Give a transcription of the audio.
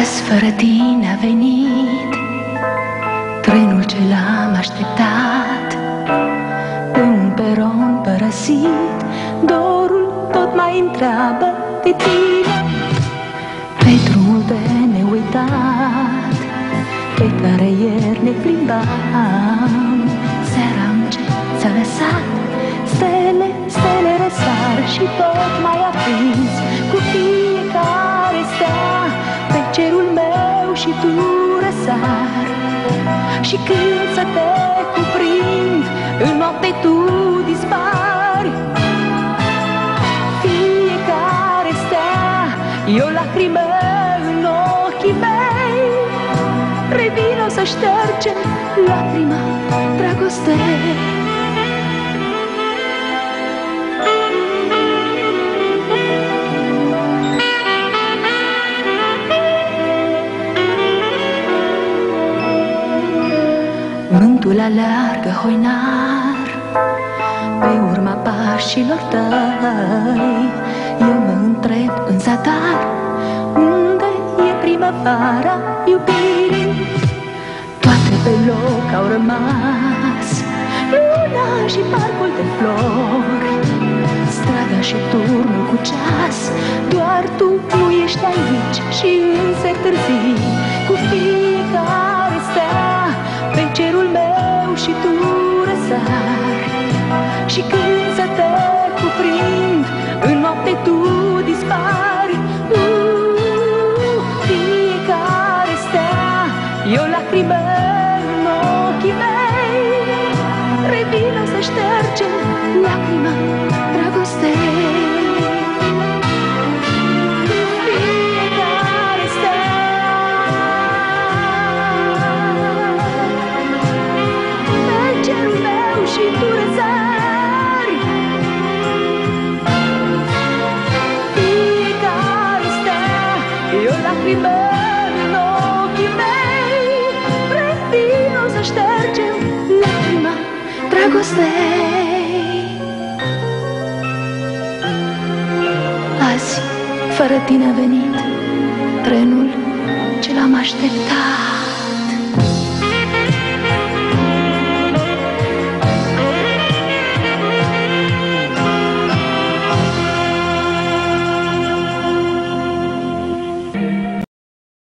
Azi fără tine a venit Trenul ce l-am așteptat. Pe un peron părăsit Dorul tot mai întreabă de tine. Pe drumul de neuitat Pe care ieri ne plimbam. Seara încet s-a lăsat Stele, stele răsar și tot mai și tu răsar Și când să te cuprind, în noapte tu dispari. Fiecare stea e o lacrimă în ochii mei. Revino să ștergem lacrima dragostei Vântul aleargă hoinar Pe urma pașilor tăi. Eu mă întreb în zadar Unde e primăvara iubirii? Toate pe loc au rămas Luna și parcul de flori. Strada și turnul cu ceas Doar tu cerul meu și tu răsari. Și când să te cuprind, în noapte tu dispari. Uh, Fiecare stea e o lacrimă în ochii mei. Revină să ștergem lacrima dragostei să ștergem lacrima dragostei. Azi, fără tine a venit trenul ce l-am așteptat